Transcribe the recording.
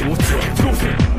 给我卷